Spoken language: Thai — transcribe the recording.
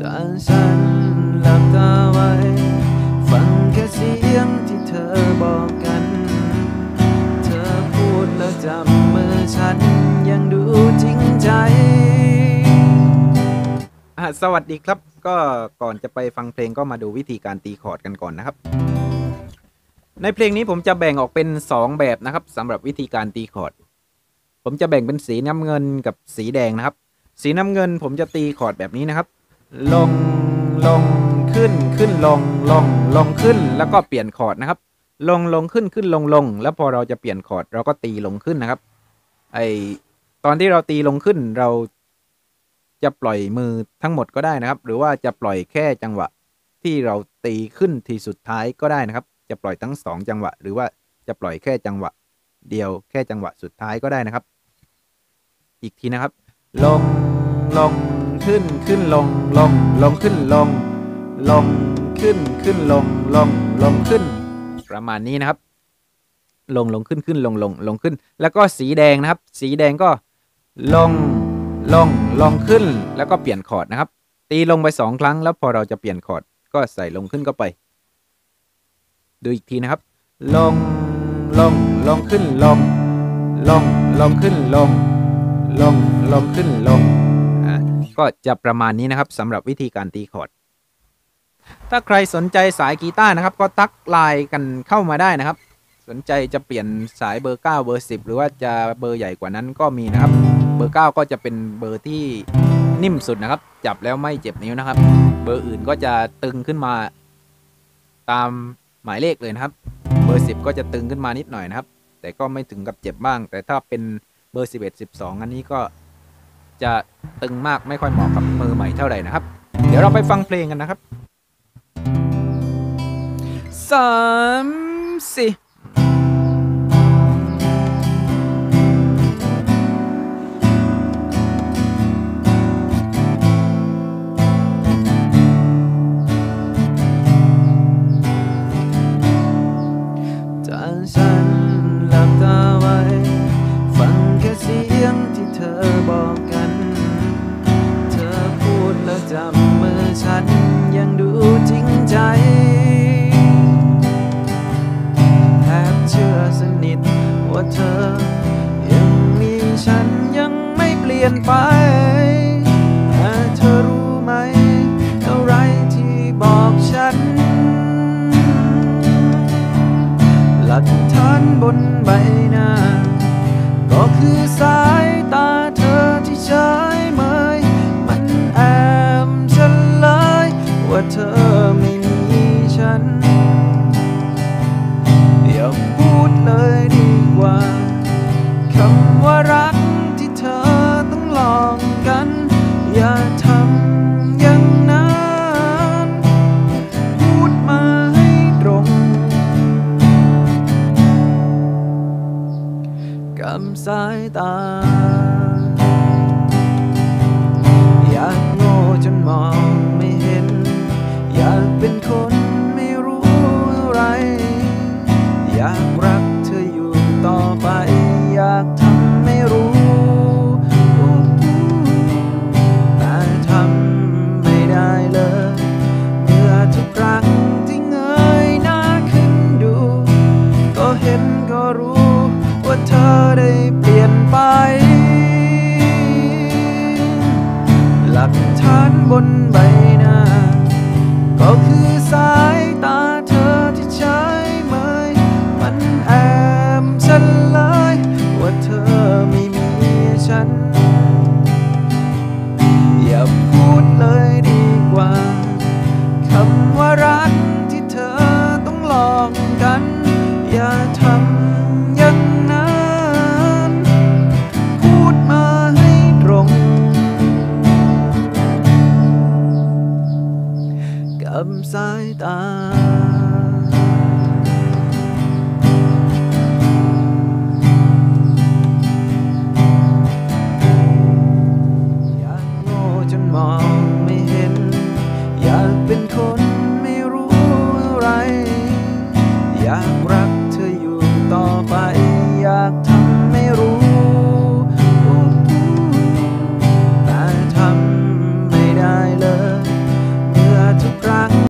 จากฉันหลับตาไว้ ฟังแค่เสียงที่เธอบอกกัน เธอพูดแล้วจับมือฉันยังดูจริงใจสวัสดีครับก็ก่อนจะไปฟังเพลงก็มาดูวิธีการตีคอร์ดกันก่อนนะครับ ในเพลงนี้ผมจะแบ่งออกเป็น 2 แบบนะครับสำหรับวิธีการตีคอร์ดผมจะแบ่งเป็นสีน้ำเงินกับสีแดงนะครับ สีน้ำเงินผมจะตีคอร์ดแบบนี้นะครับ ลงลงขึ้นขึ้นลงลงลงขึ้นแล้วก็เปลี่ยนคอร์ดนะครับ ลงลงขึ้นขึ้นลงลงแล้วพอเราจะเปลี่ยนคอร์ดเราก็ตีลงขึ้นนะครับ ไอตอนที่เราตีลงขึ้นเราจะปล่อยมือทั้งหมดก็ได้นะครับ หรือว่าจะปล่อยแค่จังหวะที่เราตีขึ้นทีสุดท้ายก็ได้นะครับ จะปล่อยทั้งสองจังหวะ หรือว่าจะปล่อยแค่จังหวะ เดียวแค่จังหวะสุดท้ายก็ได้นะครับ อีกทีนะครับ ลงลง ขึ้นขึ้นลงลงลงขึ้นลง ลงขึ้นขึ้นลงลงลงขึ้น ประมาณนี้นะครับ ลงลงขึ้นขึ้นลงลงลงขึ้น แล้วก็สีแดงนะครับ สีแดงก็ลงลงลงขึ้นแล้วก็เปลี่ยนคอร์ดนะครับ ตีลงไปสองครั้ง แล้วพอเราจะเปลี่ยนคอร์ดก็ใส่ลงขึ้นเข้าไป ดูอีกทีนะครับ ลงลงลงขึ้นลงลงลงขึ้นลงลงลงขึ้นลง ก็จะประมาณนี้นะครับสำหรับวิธีการตีคอร์ด ถ้าใครสนใจสายกีตาร์นะครับ ก็ทักไลน์กันเข้ามาได้นะครับ สนใจจะเปลี่ยนสายเบอร์ 9 เบอร์ 10 หรือว่าจะเบอร์ใหญ่กว่านั้นก็มีนะครับ เบอร์ 9 ก็จะเป็นเบอร์ที่นิ่มสุดนะครับ จับแล้วไม่เจ็บนิ้วนะครับ เบอร์อื่นก็จะตึงขึ้นมาตามหมายเลขเลยนะครับ เบอร์ 10 ก็จะตึงขึ้นมานิดหน่อยนะครับ แต่ก็ไม่ถึงกับเจ็บบ้าง แต่ถ้าเป็นเบอร์ 11 12 อันนี้ก็ จะตึงมากไม่ค่อยเหมาะกับมือใหม่เท่าไหร่นะครับ เดี๋ยวเราไปฟังเพลงกันนะครับสามสี่จากฉันหลับตาไว้ ฟังแค่เสียง เธอบอกกัน เธอพูดแล้วจับมือฉันยังดูจริงใจแอบเชื่อสนิทว่าเธอ ยังมีฉันยังไม่เปลี่ยนไปแต่เธอรู้ไหมอะไรที่บอกฉัน หลักฐานบนใบหน้า ก็คือสา ว่ารักที่เธอต้องลองกัน อย่าทำอย่างนั้น พูดมาให้ตรงกับสายตา บนใบหน้า ก็คือสา on.